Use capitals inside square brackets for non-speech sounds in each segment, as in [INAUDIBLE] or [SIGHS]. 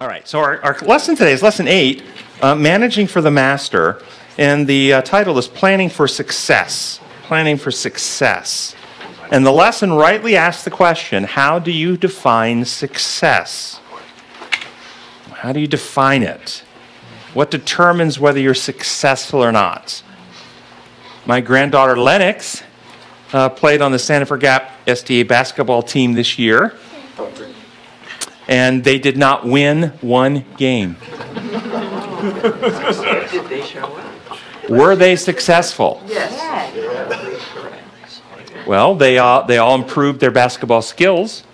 All right, so our, our lesson today is lesson eight uh, Managing for the Master. And the uh, title is Planning for Success. Planning for Success. And the lesson rightly asks the question How do you define success? How do you define it? What determines whether you're successful or not? My granddaughter Lennox uh, played on the Santa Sanford Gap STA basketball team this year and they did not win one game. Did they show up? Were they successful? Yes. Well, they, uh, they all improved their basketball skills.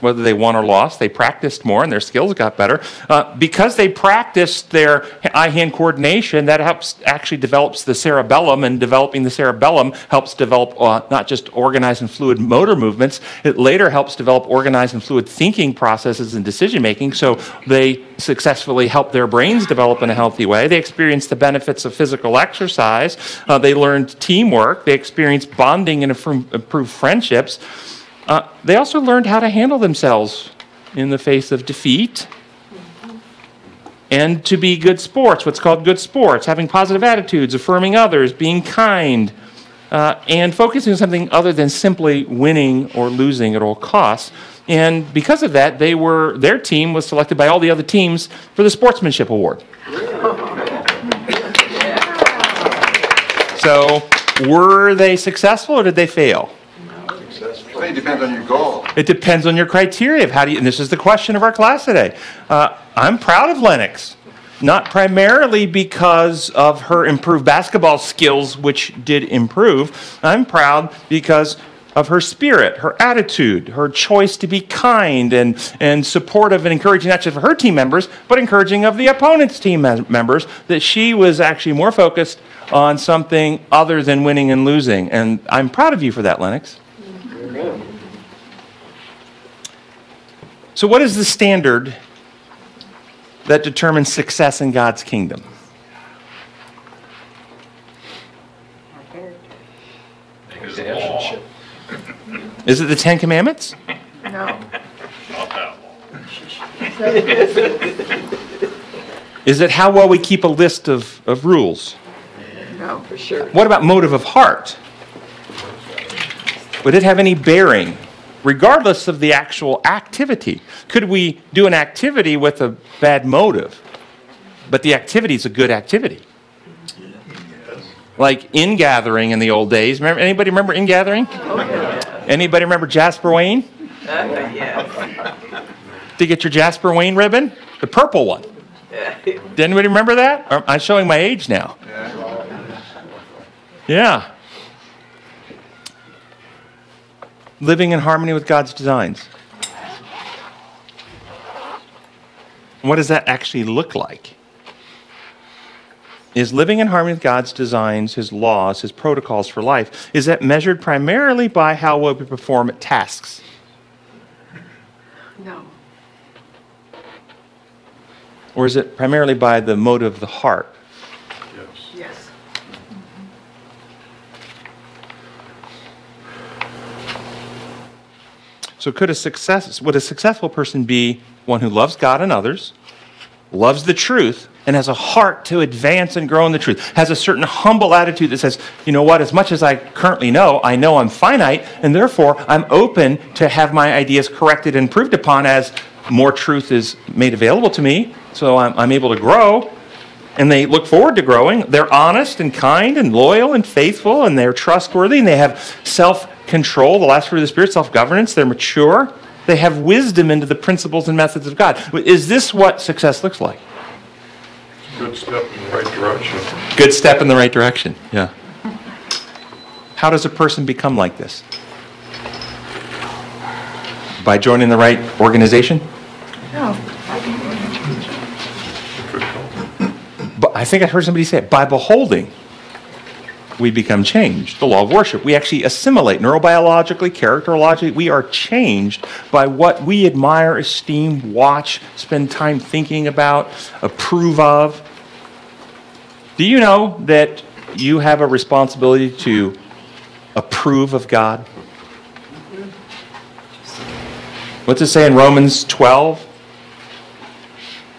Whether they won or lost, they practiced more and their skills got better. Uh, because they practiced their eye hand coordination, that helps actually develops the cerebellum, and developing the cerebellum helps develop uh, not just organized and fluid motor movements, it later helps develop organized and fluid thinking processes and decision making. So they successfully help their brains develop in a healthy way. They experience the benefits of physical exercise, uh, they learned teamwork, they experienced bonding and improved friendships. Uh, they also learned how to handle themselves in the face of defeat and to be good sports, what's called good sports, having positive attitudes, affirming others, being kind, uh, and focusing on something other than simply winning or losing at all costs. And because of that, they were their team was selected by all the other teams for the sportsmanship award. [LAUGHS] So, were they successful or did they fail? It depends on your goal. It depends on your criteria of how do you, and this is the question of our class today. Uh, I'm proud of Lennox, not primarily because of her improved basketball skills, which did improve. I'm proud because of her spirit, her attitude, her choice to be kind and, and supportive and encouraging not just of her team members, but encouraging of the opponent's team members, that she was actually more focused on something other than winning and losing. And I'm proud of you for that, Lennox. So, what is the standard that determines success in God's kingdom? Is it the Ten Commandments? No. Is it how well we keep a list of, of rules? No, for sure. What about motive of heart? Would it have any bearing, regardless of the actual activity? Could we do an activity with a bad motive, but the activity is a good activity? Like Ingathering in the old days. Remember, anybody remember Ingathering? Anybody remember Jasper Wayne? Yes. Did you get your Jasper Wayne ribbon? The purple one. Did anybody remember that? I'm showing my age now. Yeah. Living in harmony with God's designs. What does that actually look like? Is living in harmony with God's designs, His laws, His protocols for life, is that measured primarily by how well we perform at tasks? No. Or is it primarily by the motive of the heart? So could a success would a successful person be one who loves God and others, loves the truth, and has a heart to advance and grow in the truth, has a certain humble attitude that says, you know what, as much as I currently know, I know I'm finite, and therefore I'm open to have my ideas corrected and improved upon as more truth is made available to me, so I'm, I'm able to grow. And they look forward to growing. They're honest and kind and loyal and faithful, and they're trustworthy, and they have self control, the last fruit of the Spirit, self governance. They're mature. They have wisdom into the principles and methods of God. Is this what success looks like? Good step in the right direction. Good step in the right direction. Yeah. How does a person become like this? By joining the right organization? No. But I think I heard somebody say it. By beholding, we become changed. The law of worship. We actually assimilate neurobiologically, characterologically. We are changed by what we admire, esteem, watch, spend time thinking about, approve of. Do you know that you have a responsibility to approve of God? What's it say in Romans 12?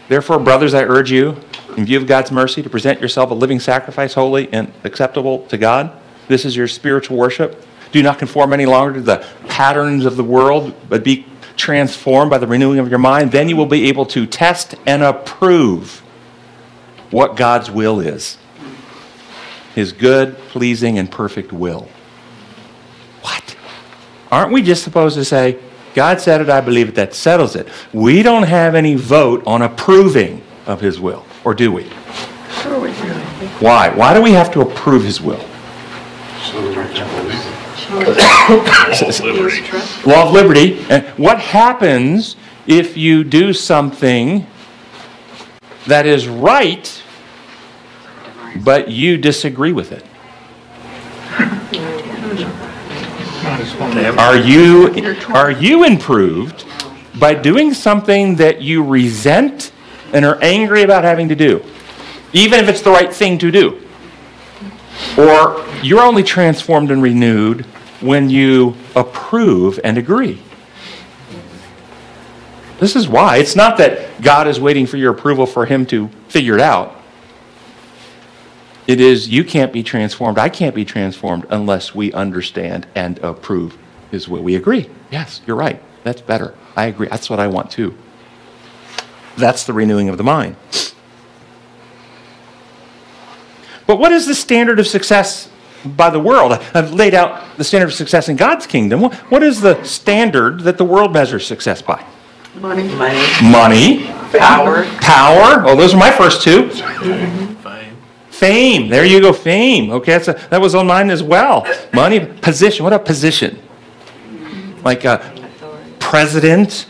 Therefore, brothers, I urge you, in view of God's mercy, to present yourself a living sacrifice, holy and acceptable to God. This is your spiritual worship. Do not conform any longer to the patterns of the world, but be transformed by the renewing of your mind. Then you will be able to test and approve what God's will is His good, pleasing, and perfect will. What? Aren't we just supposed to say, God said it, I believe it, that settles it? We don't have any vote on approving of His will, or do we? Sure we do. Why? Why do we have to approve His will? So that we can believe it. [COUGHS] Law of liberty. And what happens if you do something that is right, but you disagree with it? Are you, are you improved by doing something that you resent and are angry about having to do, even if it's the right thing to do? Or you're only transformed and renewed when you approve and agree. This is why. It's not that God is waiting for your approval for Him to figure it out. It is you can't be transformed, I can't be transformed unless we understand and approve His will. We agree. Yes, you're right. That's better. I agree. That's what I want too. That's the renewing of the mind. But what is the standard of success by the world? I've laid out the standard of success in God's kingdom. What- What is the standard that the world measures success by? Money. Money, Money, power, power. Oh, those are my first two. Fame. There you go, fame. Okay, that's a, that was on mine as well. Money, position. What a position. Like a president,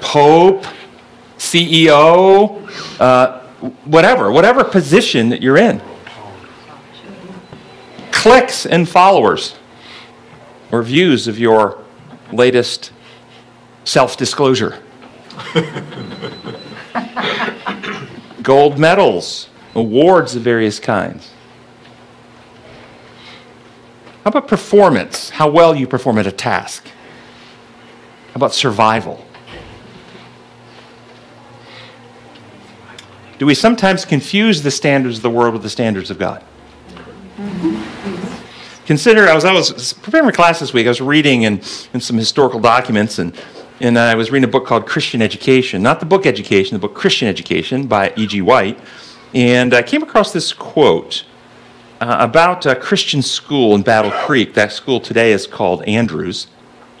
pope, CEO, uh, whatever, whatever position that you're in. Clicks and followers or views of your latest self disclosure. [LAUGHS] Gold medals, awards of various kinds. How about performance? How well you perform at a task? How about survival? Do we sometimes confuse the standards of the world with the standards of God? Consider, I was, I was preparing my class this week, I was reading in, in some historical documents, and, and I was reading a book called Christian Education. Not the book Education, the book Christian Education by E.G. White. And I came across this quote uh, about a Christian school in Battle Creek. That school today is called Andrews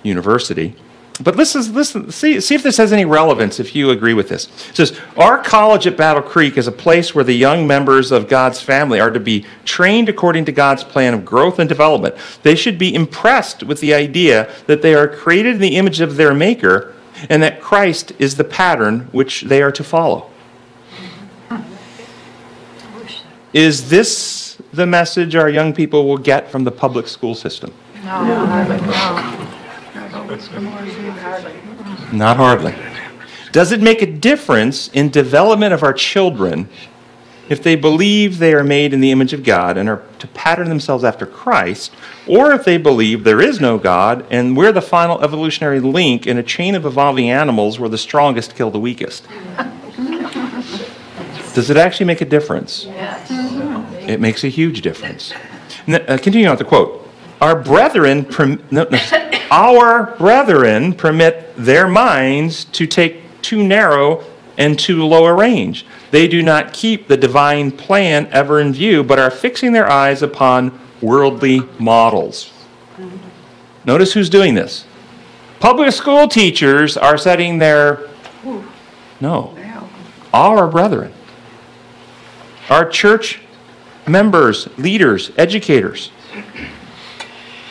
University. But listen, listen, see, see if this has any relevance if you agree with this. It says, Our college at Battle Creek is a place where the young members of God's family are to be trained according to God's plan of growth and development. They should be impressed with the idea that they are created in the image of their Maker and that Christ is the pattern which they are to follow. Is this the message our young people will get from the public school system? No, hardly. Not hardly. Does it make a difference in development of our children if they believe they are made in the image of God and are to pattern themselves after Christ, or if they believe there is no God and we're the final evolutionary link in a chain of evolving animals where the strongest kill the weakest? Does it actually make a difference? Yes. It makes a huge difference. Uh, continue on with the quote. Our brethren, no, no, [LAUGHS] our brethren permit their minds to take too narrow and too low a range. They do not keep the divine plan ever in view, but are fixing their eyes upon worldly models. Notice who's doing this. Public school teachers are setting their, no, our brethren. Our church members, leaders, educators.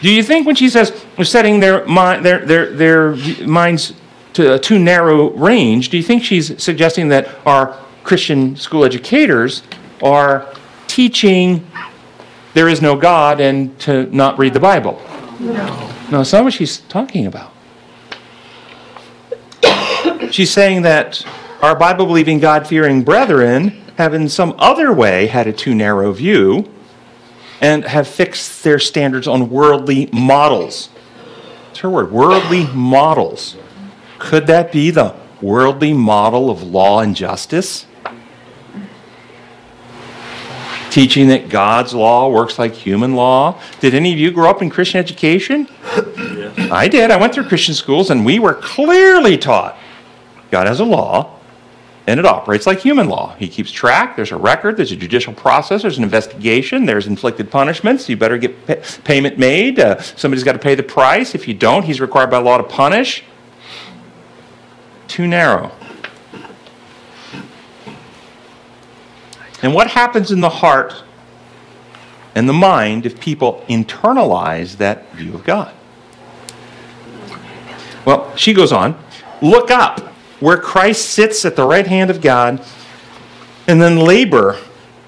Do you think when she says setting their, mind, their, their, their minds to a too narrow range, do you think she's suggesting that our Christian school educators are teaching there is no God and to not read the Bible? No. No, it's not what she's talking about. She's saying that our Bible believing, God fearing brethren have in some other way had a too narrow view and have fixed their standards on worldly models. It's her word, worldly models. Could that be the worldly model of law and justice? Teaching that God's law works like human law? Did any of you grow up in Christian education? I did. I went through Christian schools and we were clearly taught God has a law and it operates like human law. He keeps track, there's a record, there's a judicial process, there's an investigation, there's inflicted punishments. You better get pay- payment made. Uh, somebody's got to pay the price. If you don't, he's required by law to punish. Too narrow. And what happens in the heart and the mind if people internalize that view of God? Well, she goes on look up where Christ sits at the right hand of God, and then labor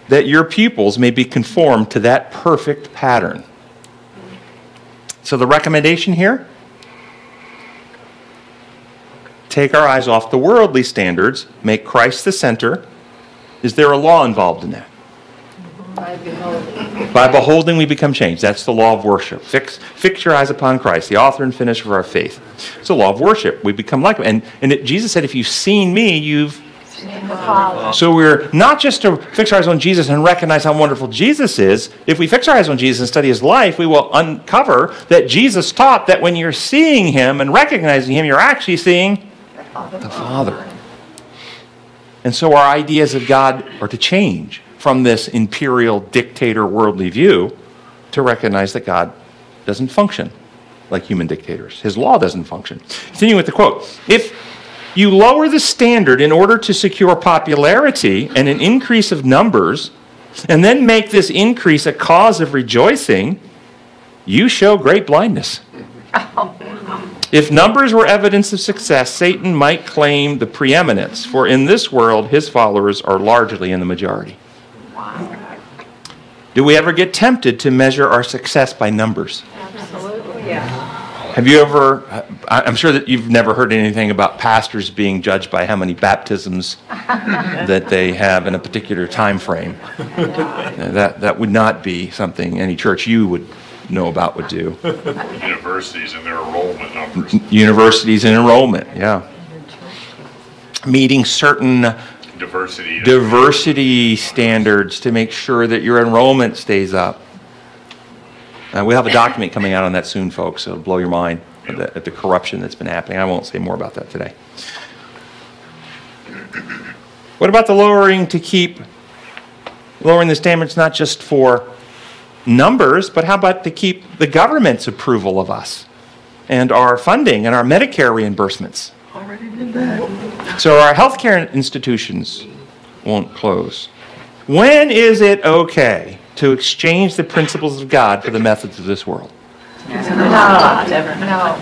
that your pupils may be conformed to that perfect pattern. So, the recommendation here take our eyes off the worldly standards, make Christ the center. Is there a law involved in that? By beholding. By beholding, we become changed. That's the law of worship. Fix, fix your eyes upon Christ, the author and finisher of our faith. It's a law of worship. We become like him. And, and it, Jesus said, if you've seen me, you've. The Father. So we're not just to fix our eyes on Jesus and recognize how wonderful Jesus is. If we fix our eyes on Jesus and study his life, we will uncover that Jesus taught that when you're seeing him and recognizing him, you're actually seeing the Father. And so our ideas of God are to change from this imperial dictator worldly view to recognize that God doesn't function like human dictators. His law doesn't function. Continuing with the quote If you lower the standard in order to secure popularity and an increase of numbers, and then make this increase a cause of rejoicing, you show great blindness. [LAUGHS] If numbers were evidence of success, Satan might claim the preeminence, for in this world, his followers are largely in the majority. Do we ever get tempted to measure our success by numbers? Absolutely, yeah. Have you ever, I- I'm sure that you've never heard anything about pastors being judged by how many baptisms [LAUGHS] that they have in a particular time frame. That, that would not be something any church you would know about would do. Universities and their enrollment numbers. Universities and enrollment, yeah. Meeting certain Diversity. diversity standards to make sure that your enrollment stays up. Uh, we'll have a document coming out on that soon, folks. So it'll blow your mind at the, at the corruption that's been happening. I won't say more about that today. What about the lowering to keep lowering the standards not just for numbers, but how about to keep the government's approval of us and our funding and our Medicare reimbursements? Already did that. So our healthcare institutions won't close. When is it okay to exchange the principles of God for the methods of this world? No, no.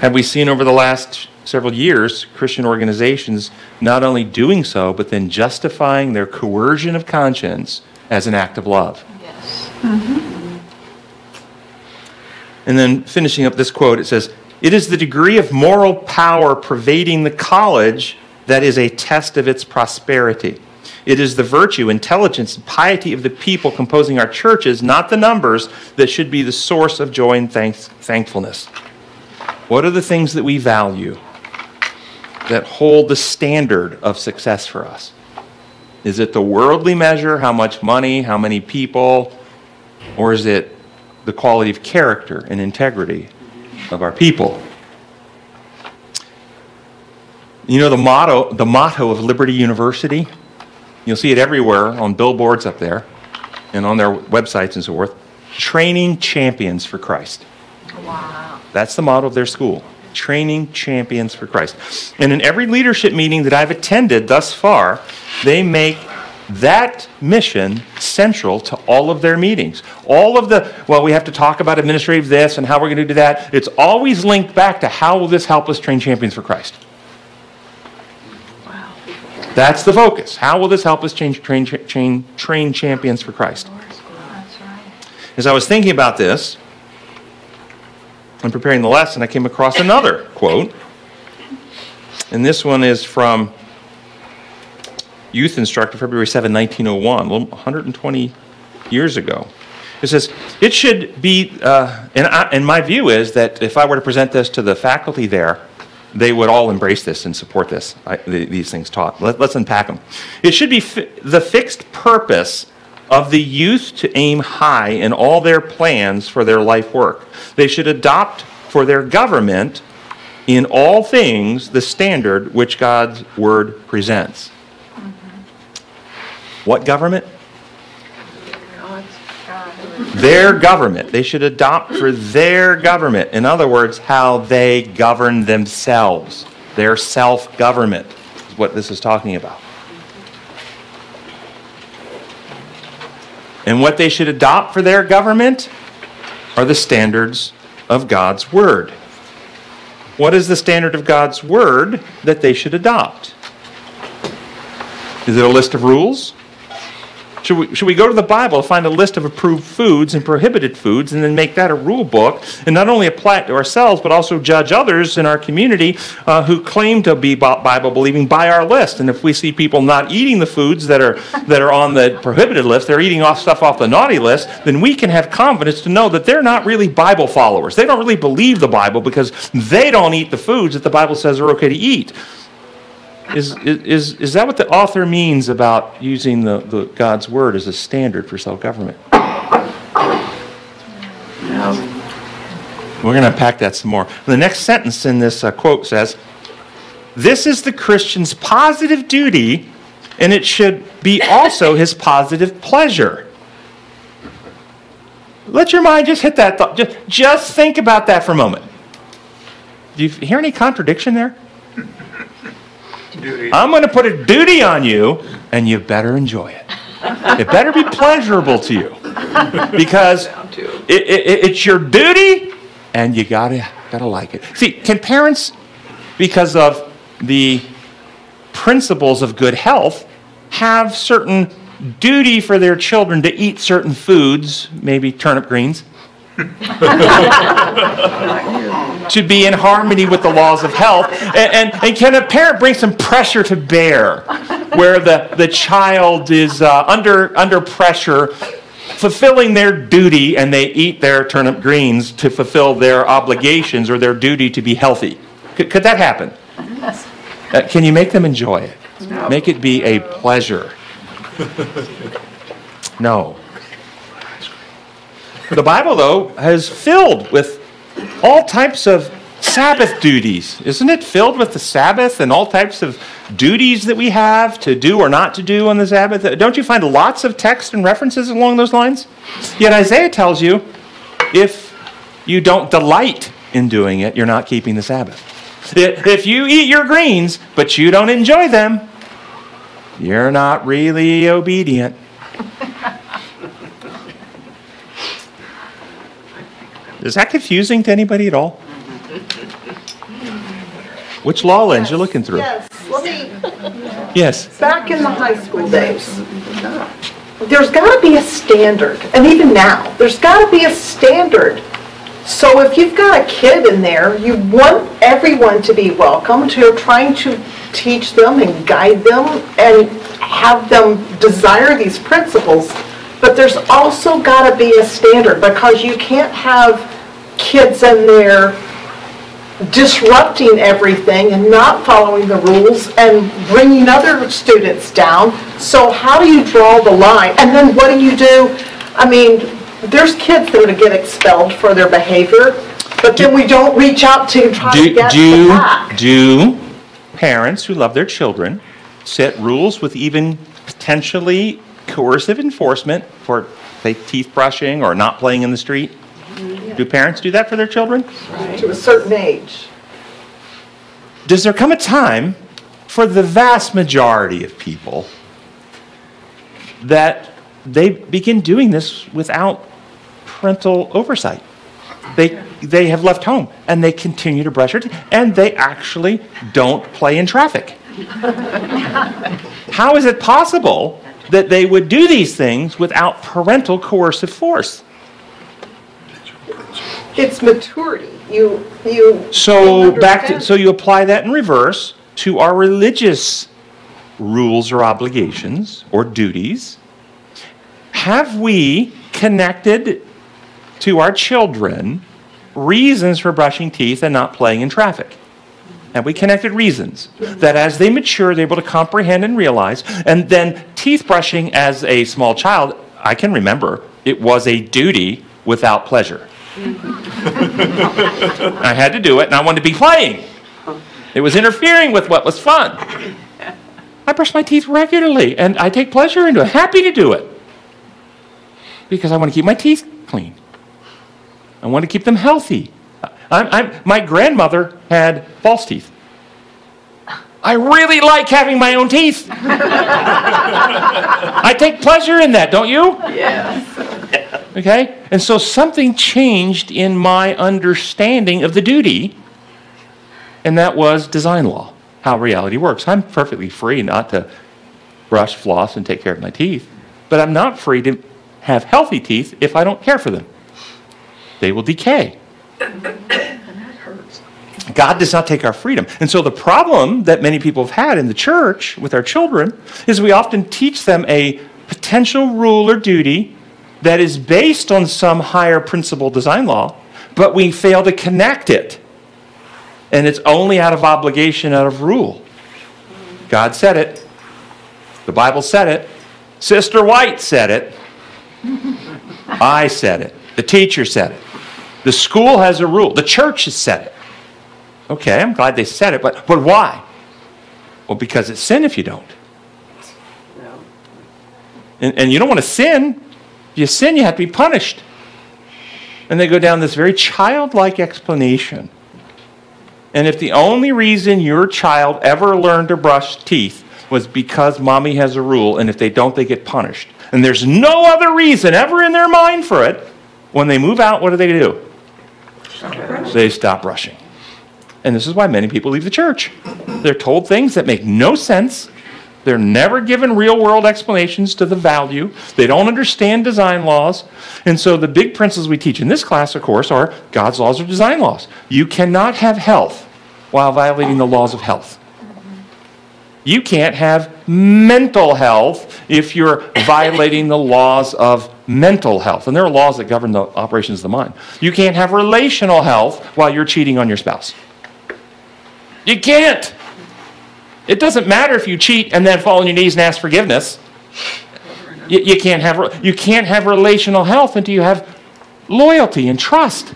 Have we seen over the last several years Christian organizations not only doing so, but then justifying their coercion of conscience as an act of love? Yes. Mhm. And then finishing up this quote, it says, It is the degree of moral power pervading the college that is a test of its prosperity. It is the virtue, intelligence, and piety of the people composing our churches, not the numbers, that should be the source of joy and thanks, thankfulness. What are the things that we value that hold the standard of success for us? Is it the worldly measure, how much money, how many people, or is it the quality of character and integrity of our people? You know the motto, the motto of Liberty University? You'll see it everywhere on billboards up there and on their websites and so forth. Training champions for Christ. Wow. That's the motto of their school. Training champions for Christ. And in every leadership meeting that I've attended thus far, they make that mission central to all of their meetings. All of the, well, we have to talk about administrative this and how we're going to do that. It's always linked back to how will this help us train champions for Christ? Wow. That's the focus. How will this help us change, train, train, train champions for Christ? That's right. As I was thinking about this and preparing the lesson, I came across another quote. And this one is from Youth Instructor, February 7, 1901, 120 years ago. It says, It should be, uh, and, I, and my view is that if I were to present this to the faculty there, they would all embrace this and support this, I, the, these things taught. Let, us unpack them. It should be fi- the fixed purpose of the youth to aim high in all their plans for their life work. They should adopt for their government in all things the standard which God's word presents. What government? Their government. They should adopt for their government. In other words, how they govern themselves. Their self government is what this is talking about. And what they should adopt for their government are the standards of God's Word. What is the standard of God's Word that they should adopt? Is it a list of rules? Should we, should we go to the Bible to find a list of approved foods and prohibited foods and then make that a rule book and not only apply it to ourselves but also judge others in our community uh, who claim to be Bible believing by our list? And if we see people not eating the foods that are, that are on the prohibited list, they're eating off stuff off the naughty list, then we can have confidence to know that they're not really Bible followers. They don't really believe the Bible because they don't eat the foods that the Bible says are okay to eat. Is, is, is that what the author means about using the, the God's word as a standard for self government? We're going to unpack that some more. The next sentence in this uh, quote says This is the Christian's positive duty, and it should be also his positive pleasure. Let your mind just hit that thought. Just, just think about that for a moment. Do you hear any contradiction there? Duty. I'm going to put a duty on you, and you better enjoy it. It better be pleasurable to you because it, it, it's your duty, and you gotta gotta like it. See, can parents, because of the principles of good health, have certain duty for their children to eat certain foods, maybe turnip greens? [LAUGHS] to be in harmony with the laws of health? And, and, and, can a parent bring some pressure to bear where the, the child is uh, under, under pressure, fulfilling their duty, and they eat their turnip greens to fulfill their obligations or their duty to be healthy? Could, could that happen? Uh, can you make them enjoy it? Make it be a pleasure. No. The Bible, though, has filled with all types of Sabbath duties. Isn't it filled with the Sabbath and all types of duties that we have to do or not to do on the Sabbath? Don't you find lots of text and references along those lines? Yet Isaiah tells you if you don't delight in doing it, you're not keeping the Sabbath. If you eat your greens, but you don't enjoy them, you're not really obedient. Is that confusing to anybody at all? Which law lens you're looking through? Yes, let me, Yes. back in the high school days, there's got to be a standard, and even now, there's got to be a standard. So if you've got a kid in there, you want everyone to be welcome, to trying to teach them and guide them and have them desire these principles. But there's also got to be a standard because you can't have kids in there disrupting everything and not following the rules and bringing other students down. So how do you draw the line? And then what do you do? I mean, there's kids that are going to get expelled for their behavior, but then we don't reach out to try to Do, get do, back. do parents who love their children set rules with even potentially coercive enforcement for, say, teeth brushing or not playing in the street? Do parents do that for their children? To a certain age. Does there come a time for the vast majority of people that they begin doing this without parental oversight? They, they have left home and they continue to brush their teeth and they actually don't play in traffic. How is it possible that they would do these things without parental coercive force? It's maturity. You, you. So back to, so you apply that in reverse to our religious rules or obligations or duties. Have we connected to our children reasons for brushing teeth and not playing in traffic? Have we connected reasons that as they mature, they're able to comprehend and realize? And then teeth brushing as a small child, I can remember it was a duty without pleasure. I had to do it, and I wanted to be playing. It was interfering with what was fun. I brush my teeth regularly, and I take pleasure in it. Happy to do it because I want to keep my teeth clean. I want to keep them healthy. I'm, I'm, my grandmother had false teeth. I really like having my own teeth. [LAUGHS] I take pleasure in that, don't you? Yes. Okay? And so something changed in my understanding of the duty, and that was design law, how reality works. I'm perfectly free not to brush, floss, and take care of my teeth, but I'm not free to have healthy teeth if I don't care for them. They will decay. And that hurts. God does not take our freedom. And so the problem that many people have had in the church with our children is we often teach them a potential rule or duty that is based on some higher principle design law, but we fail to connect it. And it's only out of obligation, out of rule. God said it. The Bible said it. Sister White said it. [LAUGHS] I said it. The teacher said it. The school has a rule. The church has said it. Okay, I'm glad they said it, but, but why? Well, because it's sin if you don't. And, and you don't want to sin. You sin, you have to be punished. And they go down this very childlike explanation. And if the only reason your child ever learned to brush teeth was because mommy has a rule, and if they don't, they get punished, and there's no other reason ever in their mind for it, when they move out, what do they do? They stop brushing. And this is why many people leave the church. They're told things that make no sense. They're never given real world explanations to the value. They don't understand design laws. And so the big principles we teach in this class, of course, are God's laws or design laws. You cannot have health while violating the laws of health. You can't have mental health if you're violating the laws of mental health. And there are laws that govern the operations of the mind. You can't have relational health while you're cheating on your spouse. You can't. It doesn't matter if you cheat and then fall on your knees and ask forgiveness. You, you, can't have, you can't have relational health until you have loyalty and trust.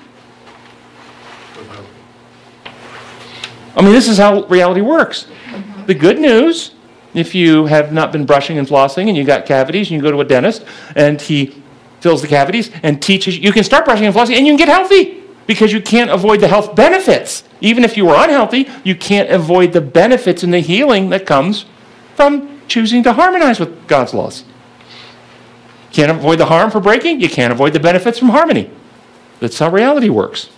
I mean, this is how reality works. The good news, if you have not been brushing and flossing and you got cavities and you go to a dentist and he fills the cavities and teaches you, you can start brushing and flossing and you can get healthy because you can't avoid the health benefits. Even if you were unhealthy, you can't avoid the benefits and the healing that comes from choosing to harmonize with God's laws. Can't avoid the harm for breaking, you can't avoid the benefits from harmony. That's how reality works.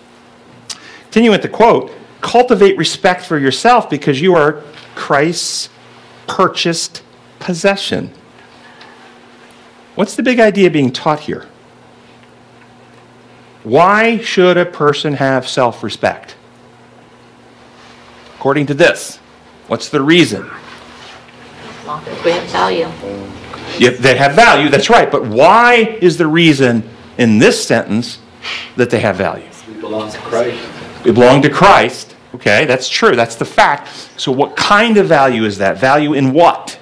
Continue with the quote cultivate respect for yourself because you are Christ's purchased possession. What's the big idea being taught here? Why should a person have self respect? According to this, what's the reason? We have value. Yeah, they have value, that's right, but why is the reason in this sentence that they have value? We belong to Christ. We belong to Christ. Okay, that's true. That's the fact. So, what kind of value is that? Value in what?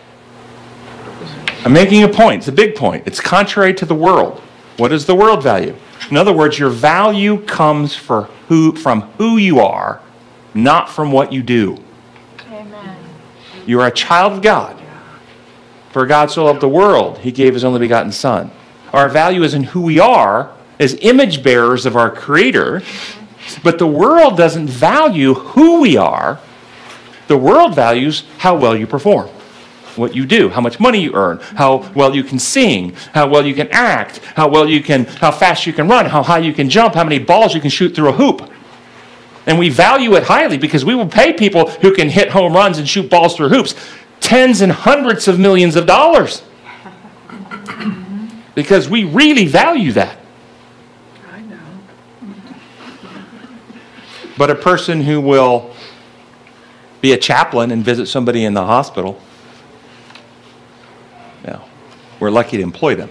I'm making a point. It's a big point. It's contrary to the world. What is the world value? In other words, your value comes for who, from who you are, not from what you do. Amen. You are a child of God. For God so loved the world, he gave his only begotten Son. Our value is in who we are as image bearers of our Creator, but the world doesn't value who we are. The world values how well you perform, what you do, how much money you earn, how well you can sing, how well you can act, how well you can, how fast you can run, how high you can jump, how many balls you can shoot through a hoop. And we value it highly because we will pay people who can hit home runs and shoot balls through hoops tens and hundreds of millions of dollars. Because we really value that. I know. But a person who will be a chaplain and visit somebody in the hospital, yeah, we're lucky to employ them.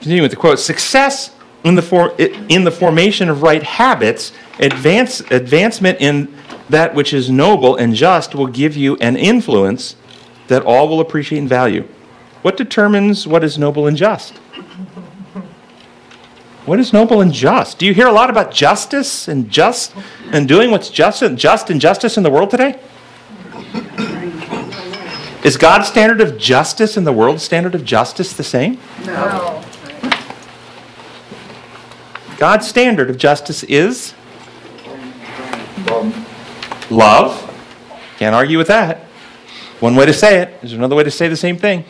Continue with the quote Success in the, for, in the formation of right habits, advance, advancement in that which is noble and just will give you an influence that all will appreciate and value. What determines what is noble and just? What is noble and just? Do you hear a lot about justice and just and doing what's just and just and justice in the world today? Is God's standard of justice and the world's standard of justice the same? No. God's standard of justice is love. Can't argue with that. One way to say it. There's another way to say the same thing.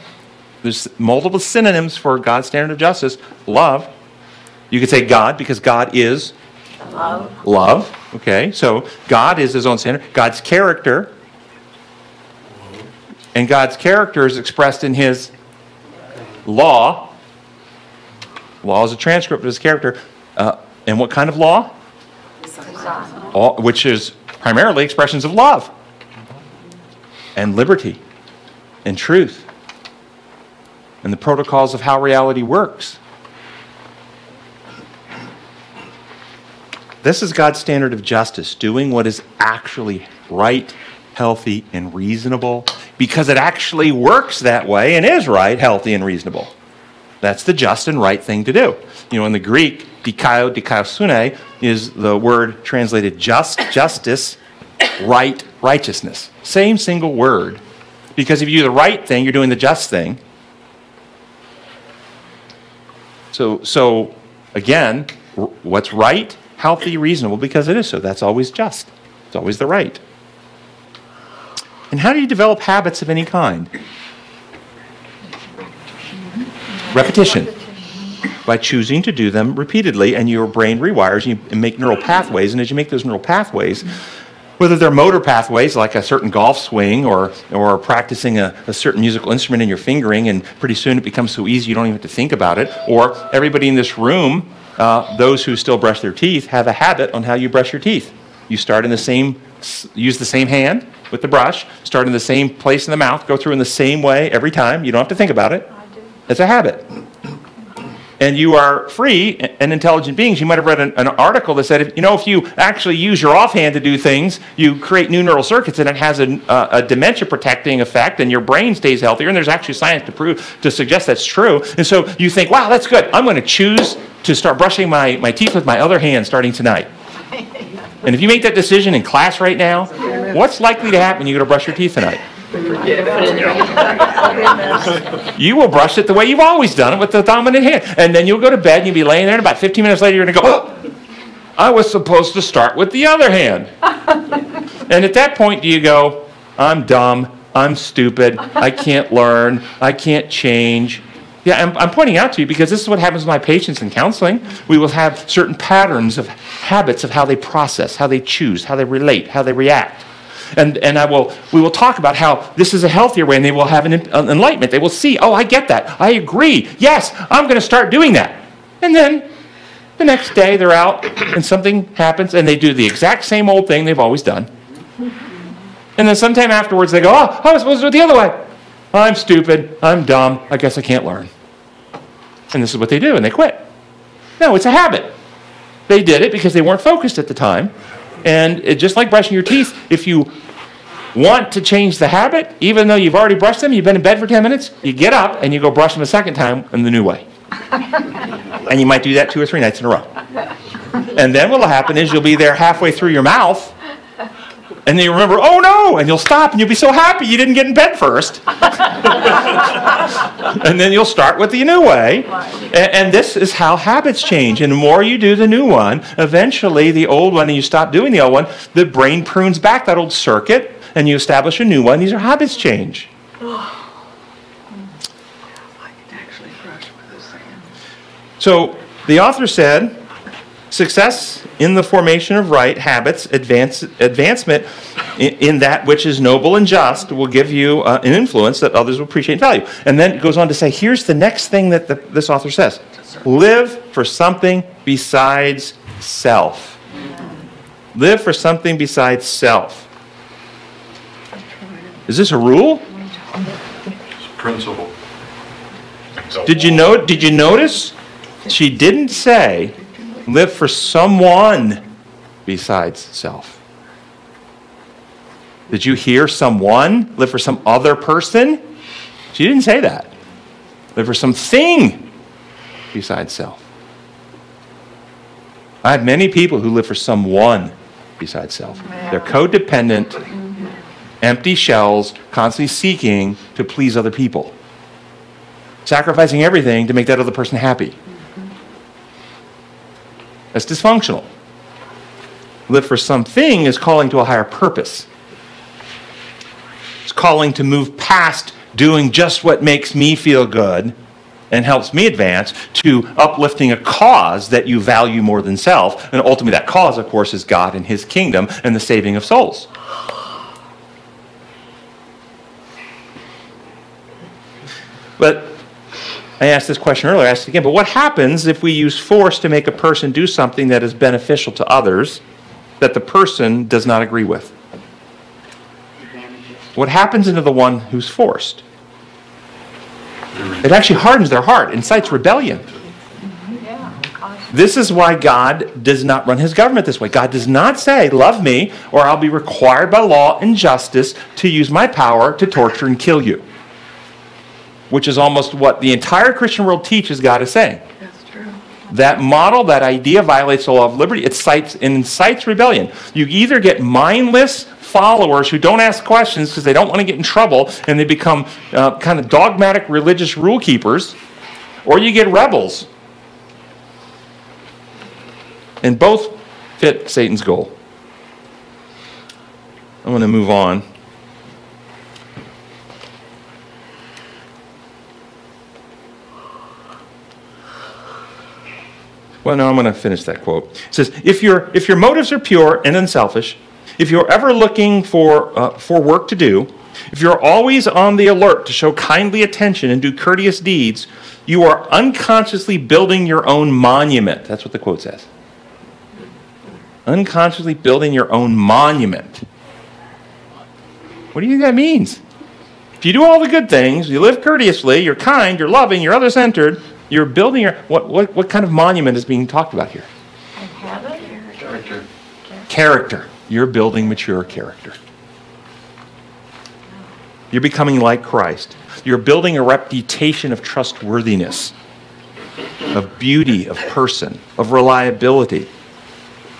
There's multiple synonyms for God's standard of justice. Love. You could say God because God is Love. love. Okay, so God is his own standard. God's character. And God's character is expressed in his law. Law is a transcript of his character. Uh, and what kind of law? All, which is primarily expressions of love and liberty and truth and the protocols of how reality works. This is God's standard of justice, doing what is actually right, healthy, and reasonable, because it actually works that way and is right, healthy, and reasonable. That's the just and right thing to do. You know, in the Greek, dikaio, dikaiosune is the word translated just, justice, right, righteousness. Same single word. Because if you do the right thing, you're doing the just thing. So, so again, what's right, healthy, reasonable, because it is so. That's always just. It's always the right. And how do you develop habits of any kind? Repetition. By choosing to do them repeatedly, and your brain rewires, you make neural pathways, and as you make those neural pathways, whether they're motor pathways like a certain golf swing or, or practicing a, a, certain musical instrument in your fingering, and pretty soon it becomes so easy you don't even have to think about it, or everybody in this room, uh, those who still brush their teeth, have a habit on how you brush your teeth. You start in the same, use the same hand with the brush, start in the same place in the mouth, go through in the same way every time. You don't have to think about it. It's a habit and you are free and intelligent beings. You might have read an, an, article that said, you know, if you actually use your offhand to do things, you create new neural circuits, and it has a, uh, a, dementia protecting effect, and your brain stays healthier. And there's actually science to prove to suggest that's true. And so you think, wow, that's good. I'm going to choose to start brushing my, my teeth with my other hand starting tonight. [LAUGHS] And if you make that decision in class right now, what's likely to happen when you go to brush your teeth tonight? [LAUGHS] you will brush it the way you've always done it with the dominant hand. And then you'll go to bed and you'll be laying there, and about 15 minutes later, you're going to go, oh, I was supposed to start with the other hand. [LAUGHS] and at that point, do you go, I'm dumb, I'm stupid, I can't learn, I can't change. Yeah, I'm, I'm pointing out to you because this is what happens with my patients in counseling. We will have certain patterns of habits of how they process, how they choose, how they relate, how they react. And, and I will, we will talk about how this is a healthier way and they will have an, enlightenment. They will see, oh, I get that. I agree. Yes, I'm going to start doing that. And then the next day they're out and something happens and they do the exact same old thing they've always done. And then sometime afterwards they go, oh, I was supposed to do it the other way. I'm stupid. I'm dumb. I guess I can't learn. And this is what they do and they quit. No, it's a habit. They did it because they weren't focused at the time. And it, just like brushing your teeth, if you want to change the habit, even though you've already brushed them, you've been in bed for 10 minutes, you get up and you go brush them a second time in the new way. and you might do that two or three nights in a row. And then what will happen is you'll be there halfway through your mouth and then you remember, oh no, and you'll stop and you'll be so happy you didn't get in bed first. [LAUGHS] and then you'll start with the new way. And, and, this is how habits change. And the more you do the new one, eventually the old one, and you stop doing the old one, the brain prunes back that old circuit and you establish a new one. These are habits change. [SIGHS] So the author said, Success in the formation of right habits, advance, advancement in, in, that which is noble and just will give you uh, an influence that others will appreciate and value. And then it goes on to say here's the next thing that the, this author says live for something besides self. Live for something besides self. Is this a rule? Principle. Did you know? Did you notice She didn't say, live for someone besides self. Did you hear someone? Live for some other person? She didn't say that. Live for something besides self. I have many people who live for someone besides self. They're codependent, empty shells, constantly seeking to please other people, sacrificing everything to make that other person happy. That's dysfunctional. Live for something is calling to a higher purpose. It's calling to move past doing just what makes me feel good and helps me advance to uplifting a cause that you value more than self. And ultimately, that cause, of course, is God and His kingdom and the saving of souls. But I asked this question earlier, I asked it again, but what happens if we use force to make a person do something that is beneficial to others that the person does not agree with? What happens to the one who's forced? It actually hardens their heart, incites rebellion. This is why God does not run his government this way. God does not say, Love me, or I'll be required by law and justice to use my power to torture and kill you. Which is almost what the entire Christian world teaches God is saying. That's true. That model, that idea violates the law of liberty. It incites, incites rebellion. You either get mindless followers who don't ask questions because they don't want to get in trouble and they become uh, kind of dogmatic religious rule keepers, or you get rebels. And both fit Satan's goal. I'm going to move on. Well, no, I'm going to finish that quote. It says, if, your if your motives are pure and unselfish, if you're ever looking for, uh, for work to do, if you're always on the alert to show kindly attention and do courteous deeds, you are unconsciously building your own monument. That's what the quote says. Unconsciously building your own monument. What do you think that means? If you do all the good things, you live courteously, you're kind, you're loving, you're other centered, you're building your. What, what, what kind of monument is being talked about here? Character. Character. You're building mature character. You're becoming like Christ. You're building a reputation of trustworthiness, of beauty of person, of reliability.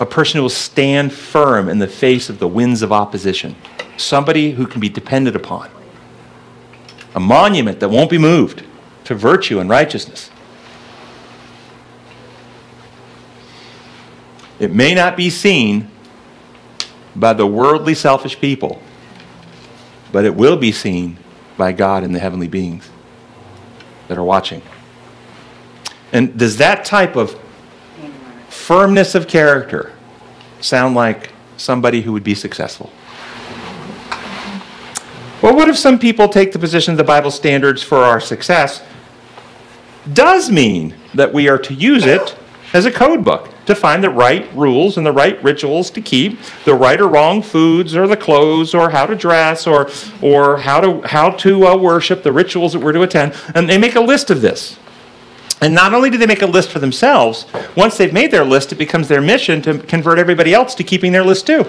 A person who will stand firm in the face of the winds of opposition. Somebody who can be depended upon. A monument that won't be moved to virtue and righteousness. It may not be seen by the worldly, selfish people, but it will be seen by God and the heavenly beings that are watching. And does that type of firmness of character sound like somebody who would be successful? Well, what if some people take the position the Bible standards for our success does mean that we are to use it as a code book to find the right rules and the right rituals to keep, the right or wrong foods or the clothes or how to dress or, or how to, how to uh, worship, the rituals that we're to attend. And they make a list of this. And not only do they make a list for themselves, once they've made their list, it becomes their mission to convert everybody else to keeping their list too.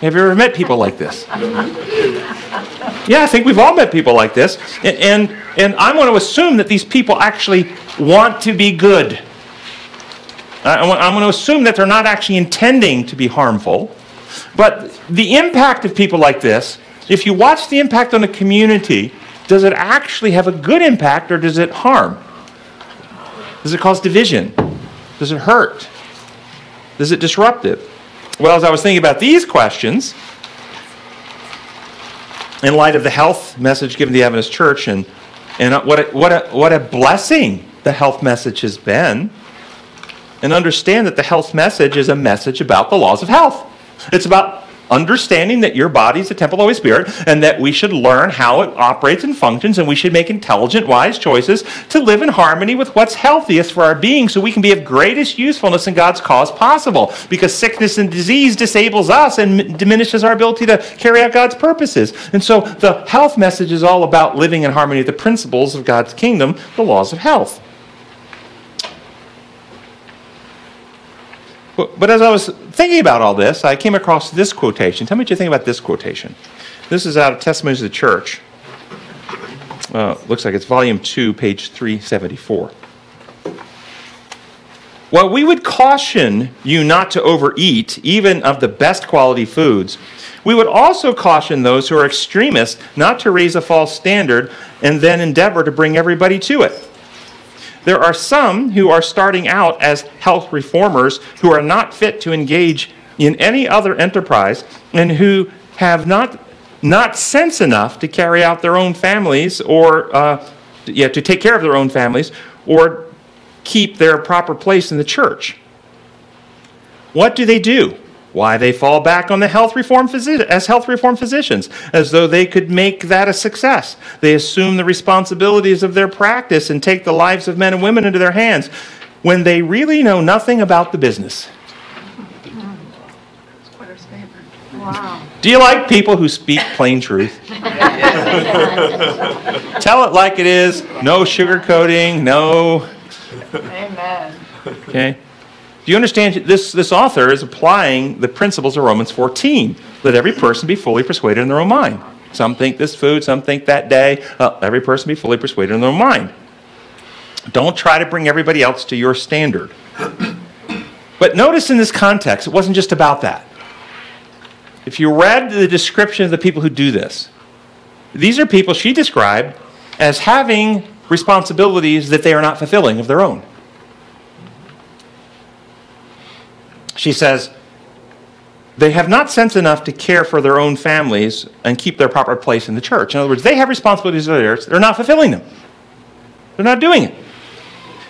Have you ever met people like this? Yeah, I think we've all met people like this. And, and, and I want to assume that these people actually want to be good. I'm going to assume that they're not actually intending to be harmful. But the impact of people like this, if you watch the impact on a community, does it actually have a good impact or does it harm? Does it cause division? Does it hurt? Is it disruptive? Well, as I was thinking about these questions, in light of the health message given to the Adventist Church and, and what, a, what, a, what a blessing the health message has been, and understand that the health message is a message about the laws of health. It's about understanding that your body is the temple of the Holy Spirit and that we should learn how it operates and functions and we should make intelligent, wise choices to live in harmony with what's healthiest for our being so we can be of greatest usefulness in God's cause possible. Because sickness and disease disables us and diminishes our ability to carry out God's purposes. And so the health message is all about living in harmony with the principles of God's kingdom, the laws of health. But, as I was thinking about all this, I came across this quotation. Tell me what you think about this quotation. This is out of Testimonies of the Church. Uh, looks like it's volume 2, page 374. While we would caution you not to overeat, even of the best quality foods, we would also caution those who are extremists not to raise a false standard and then endeavor to bring everybody to it. There are some who are starting out as health reformers who are not fit to engage in any other enterprise and who have not, not sense enough to carry out their own families or uh, yeah, to take care of their own families or keep their proper place in the church. What do they do? Why they fall back on the health reform physi- as health reform physicians, as though they could make that a success. They assume the responsibilities of their practice and take the lives of men and women into their hands when they really know nothing about the business. Wow. Do you like people who speak plain truth? [LAUGHS] Tell it like it is, no sugarcoating, no Amen. Okay? Do you understand? This, this author is applying the principles of Romans 14. Let every person be fully persuaded in their own mind. Some think this food, some think that day. Uh, every person be fully persuaded in their own mind. Don't try to bring everybody else to your standard. [CLEARS THROAT] But notice in this context, it wasn't just about that. If you read the description of the people who do this, these are people she described as having responsibilities that they are not fulfilling of their own. She says, they have not sense enough to care for their own families and keep their proper place in the church. In other words, they have responsibilities of theirs, they're not fulfilling them. They're not doing it.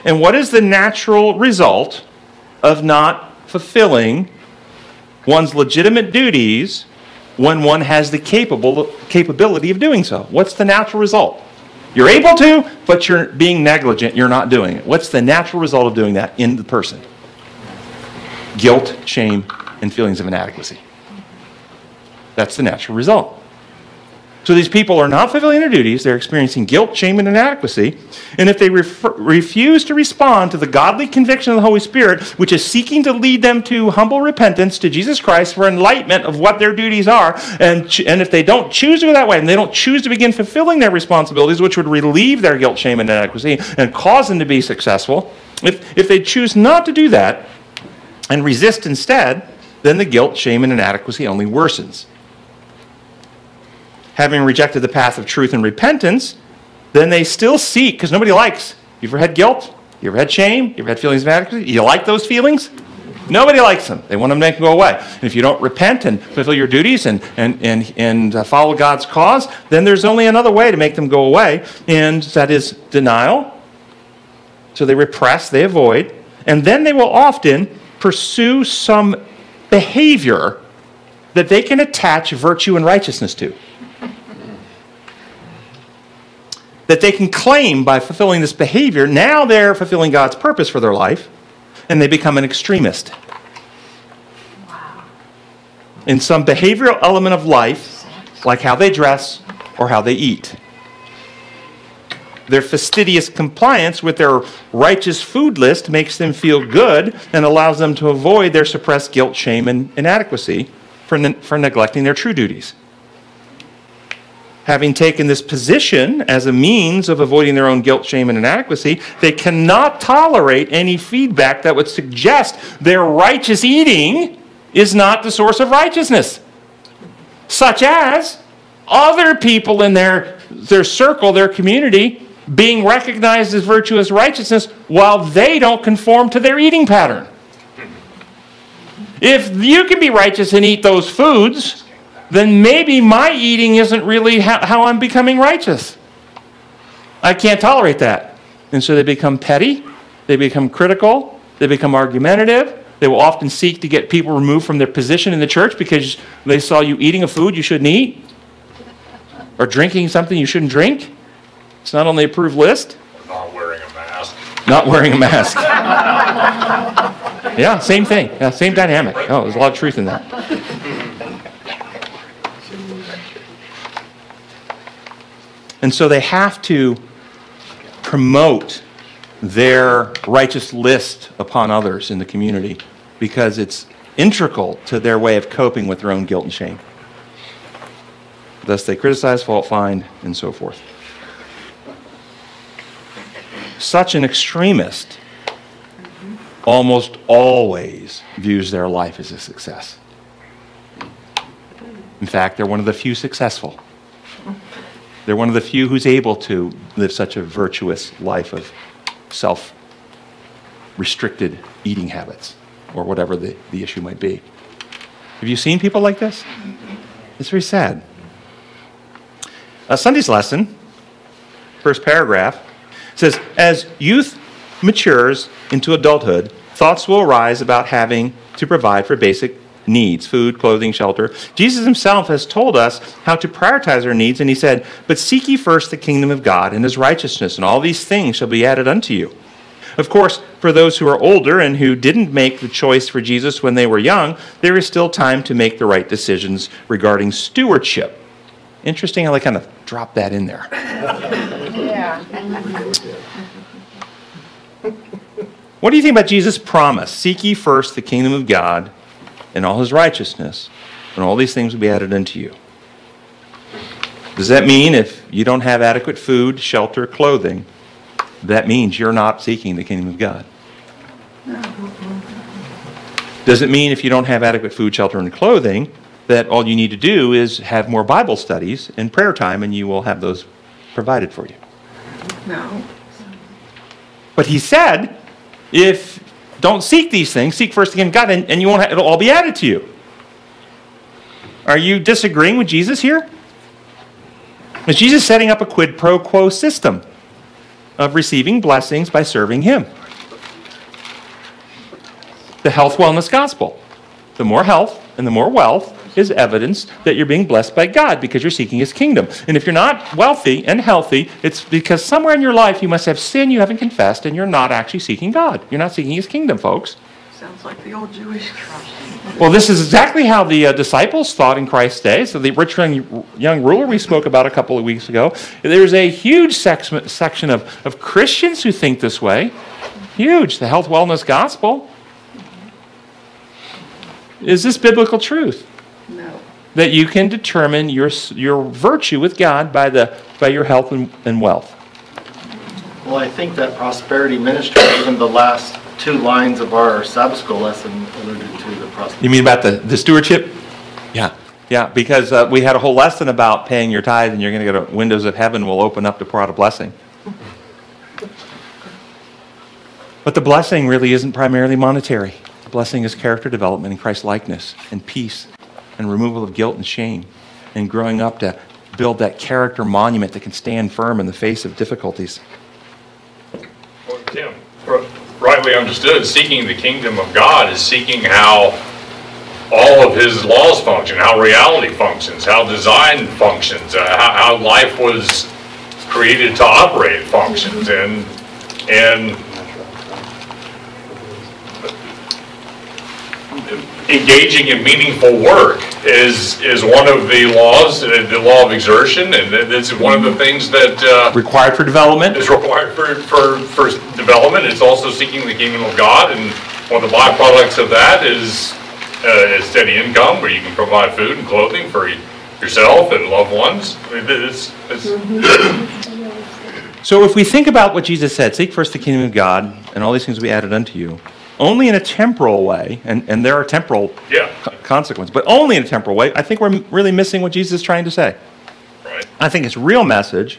And what is the natural result of not fulfilling one's legitimate duties when one has the capable, capability of doing so? What's the natural result? You're able to, but you're being negligent, you're not doing it. What's the natural result of doing that in the person? Guilt, shame, and feelings of inadequacy. That's the natural result. So these people are not fulfilling their duties. They're experiencing guilt, shame, and inadequacy. And if they refer, refuse to respond to the godly conviction of the Holy Spirit, which is seeking to lead them to humble repentance to Jesus Christ for enlightenment of what their duties are, and, and if they don't choose to go that way, and they don't choose to begin fulfilling their responsibilities, which would relieve their guilt, shame, and inadequacy and cause them to be successful, if, if they choose not to do that and resist instead, then the guilt, shame, and inadequacy only worsens having rejected the path of truth and repentance, then they still seek, because nobody likes. You ever had guilt? You ever had shame? You ever had feelings of inadequacy? You like those feelings? Nobody likes them. They want them to make them go away. And if you don't repent and fulfill your duties and, and, and, and uh, follow God's cause, then there's only another way to make them go away, and that is denial. So they repress, they avoid, and then they will often pursue some behavior that they can attach virtue and righteousness to. that they can claim by fulfilling this behavior, now they're fulfilling God's purpose for their life, and they become an extremist. In some behavioral element of life, like how they dress or how they eat. Their fastidious compliance with their righteous food list makes them feel good and allows them to avoid their suppressed guilt, shame, and inadequacy for, ne- for neglecting their true duties having taken this position as a means of avoiding their own guilt, shame, and inadequacy, they cannot tolerate any feedback that would suggest their righteous eating is not the source of righteousness. Such as other people in their, their circle, their community, being recognized as virtuous righteousness while they don't conform to their eating pattern. If you can be righteous and eat those foods, then maybe my eating isn't really how, I'm becoming righteous. I can't tolerate that. And so they become petty, they become critical, they become argumentative. They will often seek to get people removed from their position in the church because they saw you eating a food you shouldn't eat or drinking something you shouldn't drink. It's not on the approved list. Not wearing a mask. Not wearing a mask. yeah, same thing. Yeah, same dynamic. Oh, there's a lot of truth in that. And so they have to promote their righteous list upon others in the community because it's integral to their way of coping with their own guilt and shame. Thus, they criticize, fault find, and so forth. Such an extremist almost always views their life as a success. In fact, they're one of the few successful. They're one of the few who's able to live such a virtuous life of self restricted eating habits or whatever the, the issue might be. Have you seen people like this? It's very sad. A Sunday's lesson, first paragraph, says As youth matures into adulthood, thoughts will arise about having to provide for basic needs food, clothing, shelter. Jesus himself has told us how to prioritize our needs, and he said, But seek ye first the kingdom of God and his righteousness, and all these things shall be added unto you. Of course, for those who are older and who didn't make the choice for Jesus when they were young, there is still time to make the right decisions regarding stewardship. Interesting how they kind of drop that in there. [LAUGHS] Yeah. What do you think about Jesus' promise? Seek ye first the kingdom of God and all his righteousness, and all these things will be added unto you. Does that mean if you don't have adequate food, shelter, clothing, that means you're not seeking the kingdom of God? Does it mean if you don't have adequate food, shelter, and clothing, that all you need to do is have more Bible studies and prayer time and you will have those provided for you? No. But he said, if don't seek these things, seek first of God, and, and you won't have, it'll all be added to you. Are you disagreeing with Jesus here? Is Jesus setting up a quid pro quo system of receiving blessings by serving him? The health wellness gospel. The more health and the more wealth is evidence that you're being blessed by God because you're seeking His kingdom. And if you're not wealthy and healthy, it's because somewhere in your life you must have sin you haven't confessed and you're not actually seeking God. You're not seeking His kingdom, folks. Sounds like the old Jewish trust. Well, this is exactly how the uh, disciples thought in Christ's day. So, the rich young, young ruler we spoke about a couple of weeks ago, there's a huge sex, section of, of Christians who think this way. Huge. The health, wellness gospel. Is this biblical truth? No. that you can determine your, your virtue with God by, the, by your health and, and wealth. Well, I think that prosperity ministry, even the last two lines of our Sabbath school lesson alluded to the prosperity. You mean about the, the stewardship? Yeah. Yeah, because uh, we had a whole lesson about paying your tithe and you're going to get a windows of heaven will open up to pour out a blessing. But the blessing really isn't primarily monetary. The blessing is character development and Christ likeness and peace and removal of guilt and shame and growing up to build that character monument that can stand firm in the face of difficulties. Well, Tim, rightly understood, seeking the kingdom of God is seeking how all of his laws function, how reality functions, how design functions, uh, how, how life was created to operate functions, and and engaging in meaningful work is is one of the laws, uh, the law of exertion, and it's one of the things that. Uh, Required for development? is required for, for, for development. It's also seeking the kingdom of God, and one of the byproducts of that is uh, is steady income, where you can provide food and clothing for yourself and loved ones. I mean, it's, it's, So if we think about what Jesus said, seek first the kingdom of God, and all these things will be added unto you, only in a temporal way, and, and there are temporal yeah, co- consequences, but only in a temporal way, I think we're really missing what Jesus is trying to say. right. I think its real message,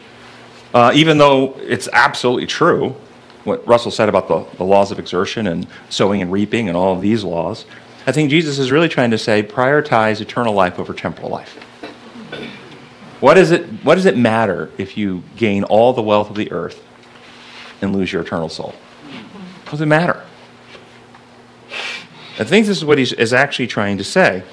uh, even though it's absolutely true, what Russell said about the, the laws of exertion and sowing and reaping and all of these laws, I think Jesus is really trying to say prioritize eternal life over temporal life. What, is it, what does it matter if you gain all the wealth of the earth and lose your eternal soul? What does it matter? I think this is what he is actually trying to say.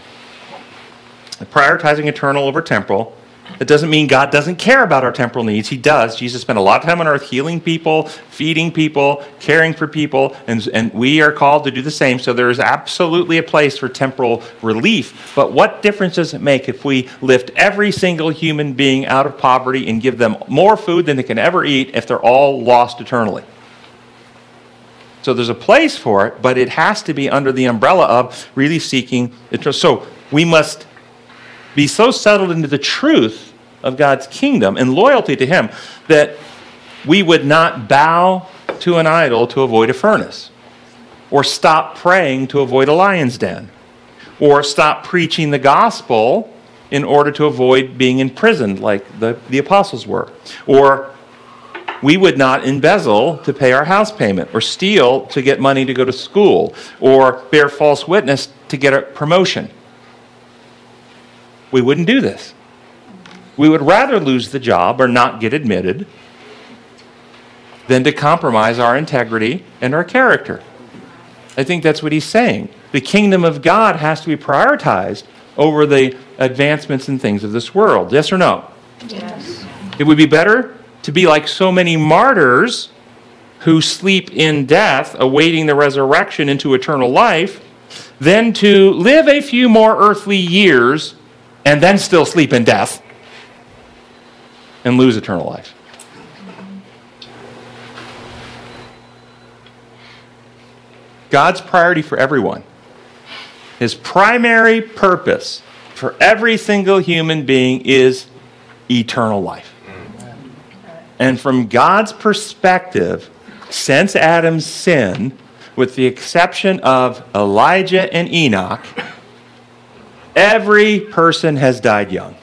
Prioritizing eternal over temporal. It doesn't mean God doesn't care about our temporal needs. He does. Jesus spent a lot of time on earth healing people, feeding people, caring for people, and, and we are called to do the same. So there is absolutely a place for temporal relief. But what difference does it make if we lift every single human being out of poverty and give them more food than they can ever eat if they're all lost eternally? So there's a place for it, but it has to be under the umbrella of really seeking it. So we must be so settled into the truth of God's kingdom and loyalty to Him that we would not bow to an idol to avoid a furnace, or stop praying to avoid a lion's den, or stop preaching the gospel in order to avoid being imprisoned like the, the apostles were, or we would not embezzle to pay our house payment, or steal to get money to go to school, or bear false witness to get a promotion. We wouldn't do this. We would rather lose the job or not get admitted than to compromise our integrity and our character. I think that's what he's saying. The kingdom of God has to be prioritized over the advancements and things of this world. Yes or no? Yes. It would be better to be like so many martyrs who sleep in death, awaiting the resurrection into eternal life, than to live a few more earthly years and then still sleep in death and lose eternal life. God's priority for everyone, his primary purpose for every single human being is eternal life. And from God's perspective, since Adam's sin, with the exception of Elijah and Enoch, every person has died young.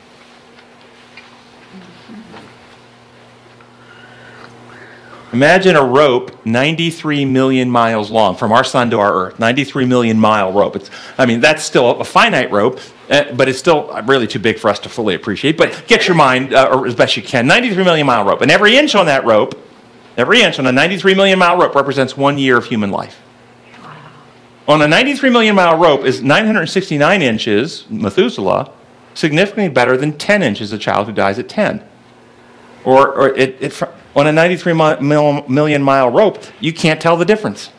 Imagine a rope 93 million miles long from our sun to our earth, 93 million mile rope. It's, I mean, that's still a finite rope, uh, but it's still really too big for us to fully appreciate. But get your mind uh, as best you can 93 million mile rope. And every inch on that rope, every inch on a 93 million mile rope represents one year of human life. On a 93 million mile rope is 969 inches, Methuselah, significantly better than 10 inches, a child who dies at 10. Or, or it, it, on a 93 million mile rope, you can't tell the difference.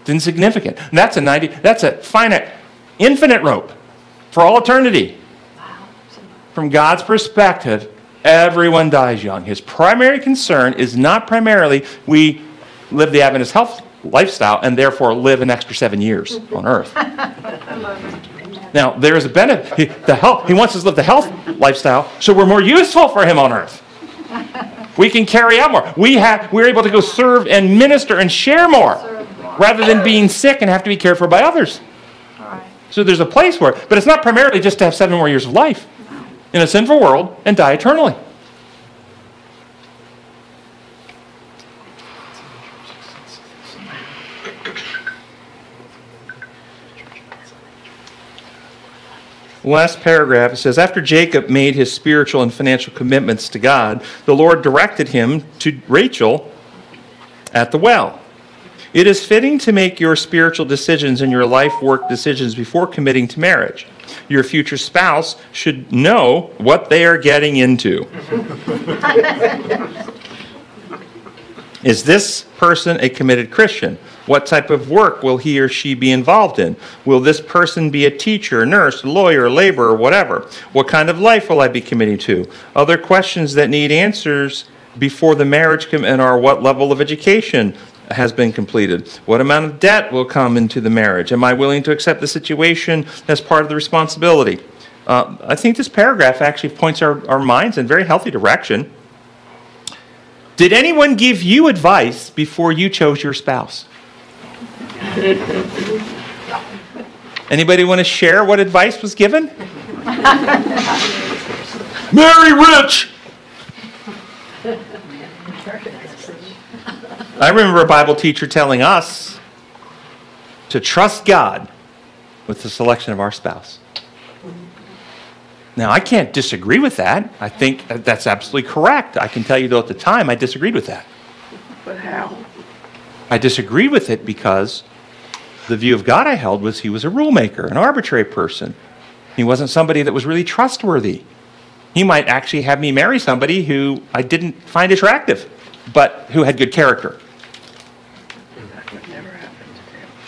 It's insignificant. And that's a 90, that's a finite, infinite rope for all eternity. From God's perspective, everyone dies young. His primary concern is not primarily we live the Adventist health lifestyle and therefore live an extra seven years on earth. [LAUGHS] Now, there is a benefit. He, the health, he wants us to live the health lifestyle so we're more useful for him on earth. We can carry out more. We have, we're able to go serve and minister and share more rather than being sick and have to be cared for by others. So there's a place for it, but it's not primarily just to have seven more years of life in a sinful world and die eternally. last paragraph, it says, After Jacob made his spiritual and financial commitments to God, the Lord directed him to Rachel at the well. It is fitting to make your spiritual decisions and your life work decisions before committing to marriage. Your future spouse should know what they are getting into. is this person a committed Christian? What type of work will he or she be involved in? Will this person be a teacher, nurse, lawyer, laborer, whatever? What kind of life will I be committing to? Other questions that need answers before the marriage and are what level of education has been completed? What amount of debt will come into the marriage? Am I willing to accept the situation as part of the responsibility? Uh, I think this paragraph actually points our, our minds in very healthy direction. Did anyone give you advice before you chose your spouse? Anybody want to share what advice was given? Marry rich! I remember a Bible teacher telling us to trust God with the selection of our spouse. Now, I can't disagree with that. I think that's absolutely correct. I can tell you, though, at the time, I disagreed with that. But how? I disagreed with it because the view of God I held was he was a rule maker, an arbitrary person. He wasn't somebody that was really trustworthy. He might actually have me marry somebody who I didn't find attractive, but who had good character.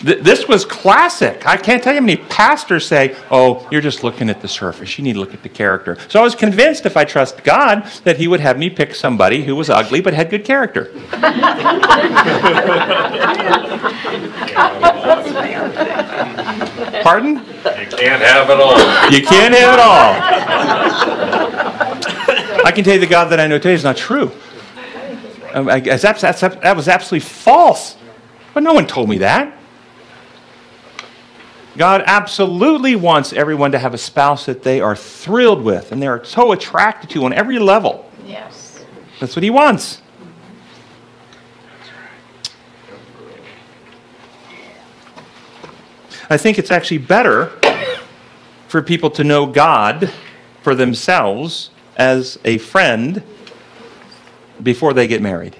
Th- this was classic. I can't tell you how many pastors say, Oh, you're just looking at the surface. You need to look at the character. So I was convinced if I trust God that He would have me pick somebody who was ugly but had good character. [LAUGHS] Pardon? You can't have it all. You can't have it all. I can tell you the God that I know today is not true. Um, I guess that's, that's, that was absolutely false. But no one told me that. God absolutely wants everyone to have a spouse that they are thrilled with and they're so attracted to on every level. Yes. That's what He wants. I think it's actually better for people to know God for themselves as a friend before they get married.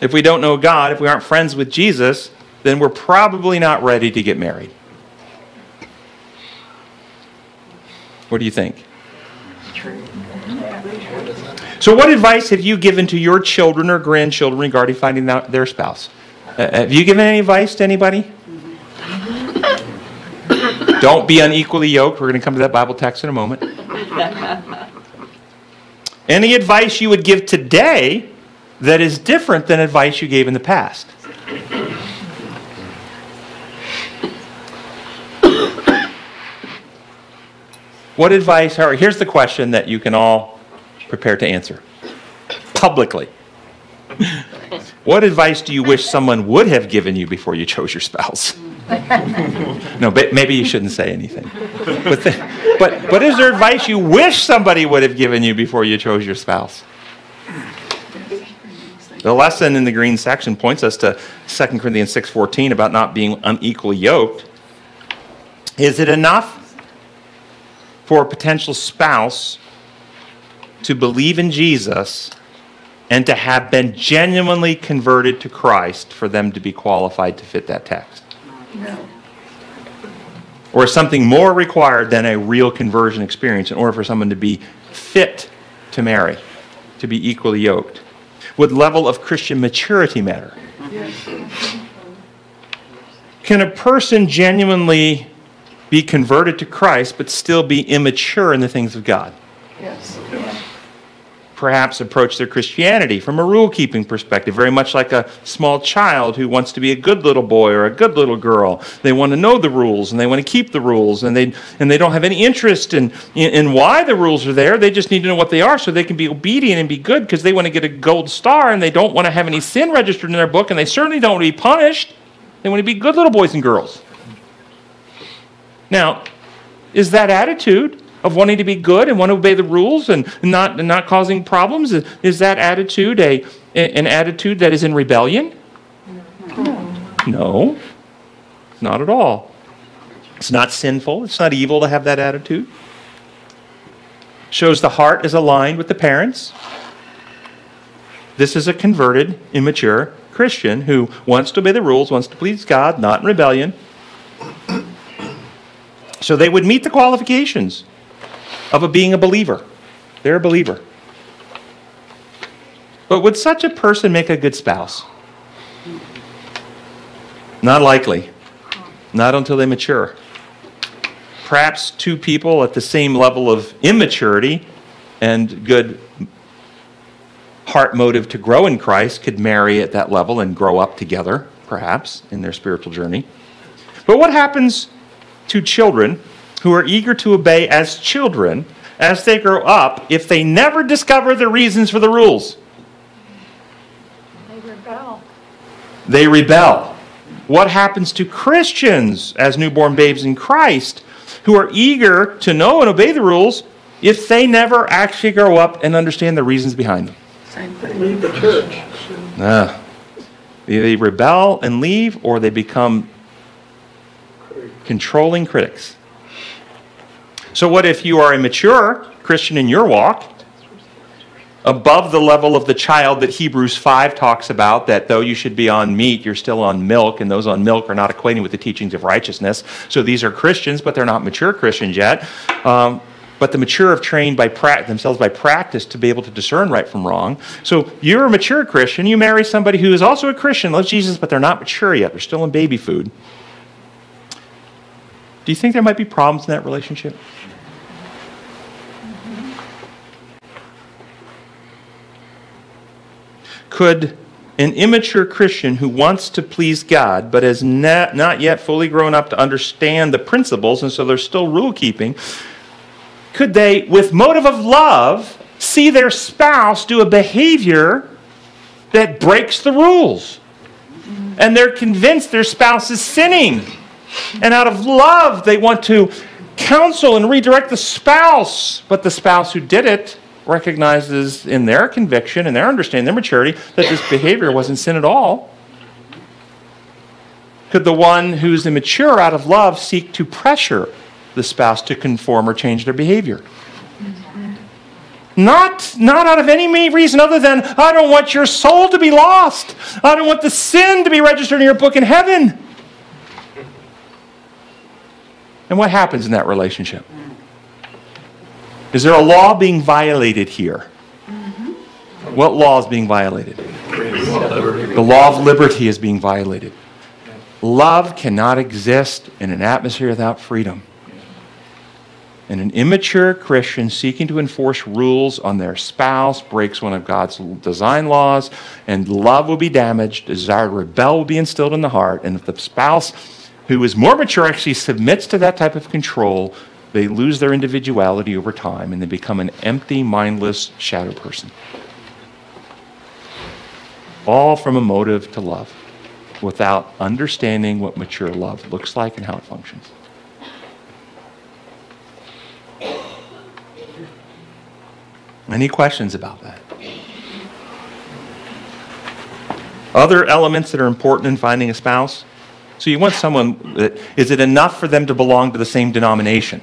If we don't know God, if we aren't friends with Jesus, then we're probably not ready to get married. What do you think? So, what advice have you given to your children or grandchildren regarding finding out their spouse? Uh, have you given any advice to anybody? [LAUGHS] Don't be unequally yoked. We're going to come to that Bible text in a moment. [LAUGHS] Any advice you would give today that is different than advice you gave in the past? What advice, here's the question that you can all prepare to answer publicly. What advice do you wish someone would have given you before you chose your spouse? [LAUGHS] no, but maybe you shouldn't say anything. But, the, but, but is there advice you wish somebody would have given you before you chose your spouse? The lesson in the green section points us to 2 Corinthians 6:14 about not being unequally yoked. Is it enough for a potential spouse to believe in Jesus and to have been genuinely converted to Christ for them to be qualified to fit that text? No. Or is something more required than a real conversion experience in order for someone to be fit to marry, to be equally yoked? Would level of Christian maturity matter? Can a person genuinely be converted to Christ but still be immature in the things of God? Yes. Perhaps approach their Christianity from a rule keeping perspective, very much like a small child who wants to be a good little boy or a good little girl. They want to know the rules and they want to keep the rules and they, and they don't have any interest in, in, in why the rules are there. They just need to know what they are so they can be obedient and be good because they want to get a gold star and they don't want to have any sin registered in their book and they certainly don't want to be punished. They want to be good little boys and girls. Now, is that attitude of wanting to be good and want to obey the rules and not, not causing problems, is, is that attitude a, an attitude that is in rebellion? No, not at all. It's not sinful, it's not evil to have that attitude. Shows the heart is aligned with the parents. This is a converted, immature Christian who wants to obey the rules, wants to please God, not in rebellion. So they would meet the qualifications of a being a believer. They're a believer. But would such a person make a good spouse? Not likely. Not until they mature. Perhaps two people at the same level of immaturity and good heart motive to grow in Christ could marry at that level and grow up together, perhaps, in their spiritual journey. But what happens to children who are eager to obey as children as they grow up if they never discover the reasons for the rules? They rebel. They rebel. What happens to Christians as newborn babes in Christ who are eager to know and obey the rules if they never actually grow up and understand the reasons behind them? Same thing. Leave the church. Ah. They rebel and leave or they become controlling critics. So, what if you are a mature Christian in your walk, above the level of the child that Hebrews 5 talks about, that though you should be on meat, you're still on milk, and those on milk are not acquainted with the teachings of righteousness. So, these are Christians, but they're not mature Christians yet. Um, but the mature have trained by pra- themselves by practice to be able to discern right from wrong. So you're a mature Christian. You marry somebody who is also a Christian, loves Jesus, but they're not mature yet. They're still in baby food. Do you think there might be problems in that relationship? Could an immature Christian who wants to please God but has not, not yet fully grown up to understand the principles, and so they're still rule keeping, could they, with motive of love, see their spouse do a behavior that breaks the rules? And they're convinced their spouse is sinning. And out of love, they want to counsel and redirect the spouse. But the spouse who did it recognizes in their conviction and their understanding, their maturity, that this behavior wasn't sin at all. Could the one who's immature out of love seek to pressure the spouse to conform or change their behavior? Not, not out of any reason other than, I don't want your soul to be lost. I don't want the sin to be registered in your book in heaven. And what happens in that relationship? Is there a law being violated here? Mm-hmm. What law is being violated? The law of liberty is being violated. Love cannot exist in an atmosphere without freedom. And an immature Christian seeking to enforce rules on their spouse breaks one of God's design laws, and love will be damaged, desire to rebel will be instilled in the heart. And if the spouse who is more mature actually submits to that type of control, they lose their individuality over time and they become an empty, mindless shadow person. All from a motive to love without understanding what mature love looks like and how it functions. Any questions about that? Other elements that are important in finding a spouse? So you want someone that, is it enough for them to belong to the same denomination?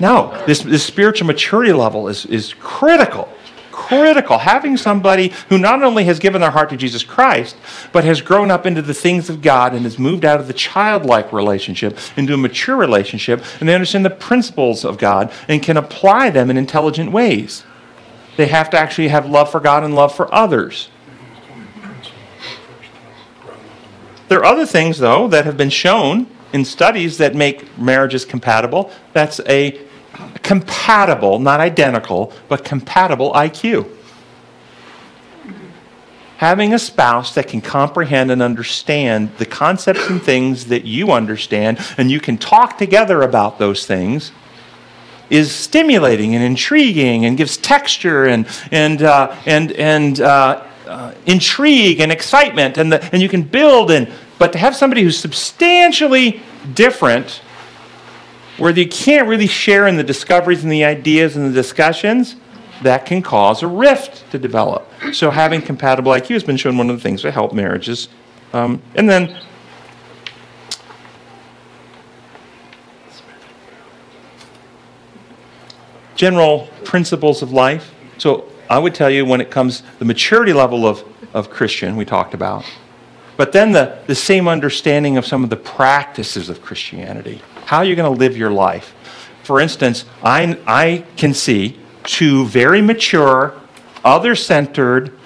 No. This, this spiritual maturity level is, is critical. Critical. Having somebody who not only has given their heart to Jesus Christ, but has grown up into the things of God and has moved out of the childlike relationship into a mature relationship, and they understand the principles of God and can apply them in intelligent ways. They have to actually have love for God and love for others. There are other things, though, that have been shown in studies that make marriages compatible. That's a compatible, not identical, but compatible IQ. Having a spouse that can comprehend and understand the concepts and things that you understand, and you can talk together about those things, is stimulating and intriguing and gives texture and, and, uh, and, and uh, uh, intrigue and excitement, and, the, and you can build. And, but to have somebody who's substantially different, where you can't really share in the discoveries and the ideas and the discussions, that can cause a rift to develop. So having compatible IQ has been shown one of the things that help marriages. Um, and then general principles of life. So I would tell you when it comes the maturity level of, of Christian we talked about, but then the, the same understanding of some of the practices of Christianity. How are you're going to live your life. For instance, I, I can see two very mature, other centered,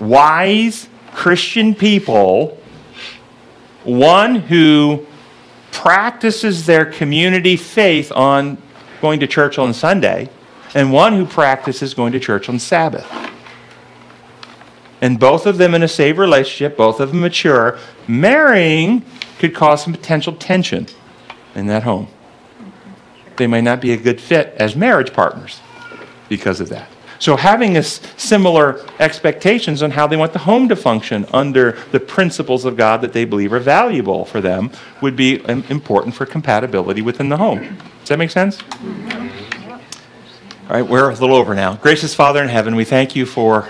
wise Christian people, one who practices their community faith on going to church on Sunday, and one who practices going to church on Sabbath. And both of them in a saved relationship, both of them mature, marrying could cause some potential tension in that home. They may not be a good fit as marriage partners because of that. So, having a similar expectations on how they want the home to function under the principles of God that they believe are valuable for them would be um, important for compatibility within the home. Does that make sense? Mm-hmm. All right, we're a little over now. Gracious Father in heaven, we thank you for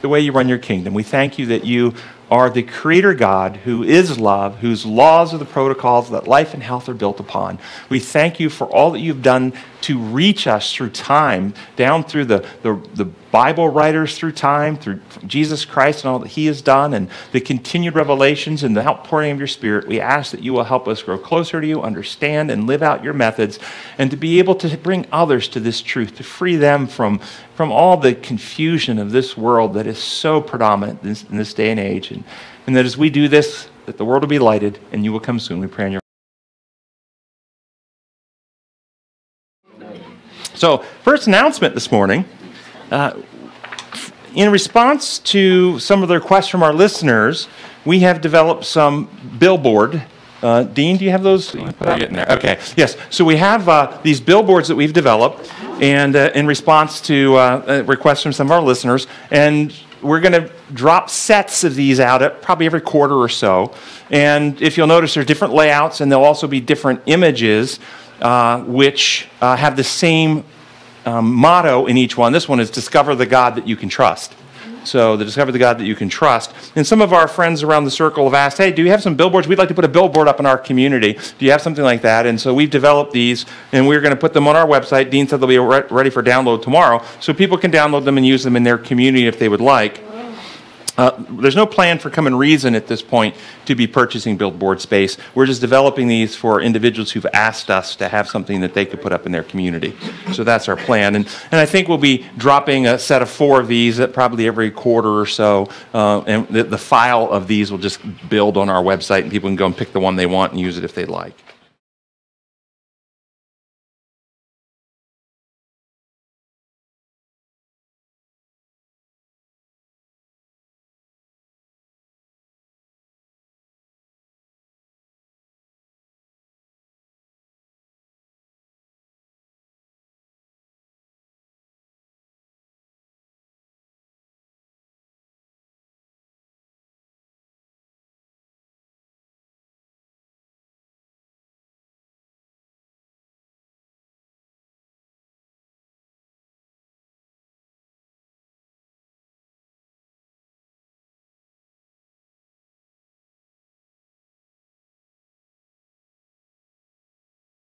the way you run your kingdom. We thank you that you are the creator God who is love, whose laws are the protocols that life and health are built upon. We thank you for all that you've done to reach us through time, down through the, the, the Bible writers through time, through Jesus Christ and all that He has done, and the continued revelations and the outpouring of your Spirit, we ask that you will help us grow closer to you, understand and live out your methods, and to be able to bring others to this truth, to free them from, from all the confusion of this world that is so predominant in this, in this day and age. And, and that as we do this, that the world will be lighted and you will come soon. We pray in your So, first announcement this morning. Uh, in response to some of the requests from our listeners, we have developed some billboard. Uh, Dean, do you have those? You put out? Okay, yes. So we have uh, these billboards that we've developed, and uh, in response to uh, uh, requests from some of our listeners, and we're going to drop sets of these out at probably every quarter or so. And if you'll notice, there's different layouts, and there'll also be different images, uh, which uh, have the same um, motto in each one. This one is discover the God that you can trust. So, the discover the God that you can trust. And some of our friends around the circle have asked, hey, do you have some billboards? We'd like to put a billboard up in our community. Do you have something like that? And so we've developed these, and we're going to put them on our website. Dean said they'll be re- ready for download tomorrow, so people can download them and use them in their community if they would like. Uh, there's no plan for Come and Reason at this point to be purchasing billboard space. We're just developing these for individuals who've asked us to have something that they could put up in their community. So that's our plan. And, and I think we'll be dropping a set of four of these at probably every quarter or so. Uh, and the, the file of these will just build on our website, and people can go and pick the one they want and use it if they'd like.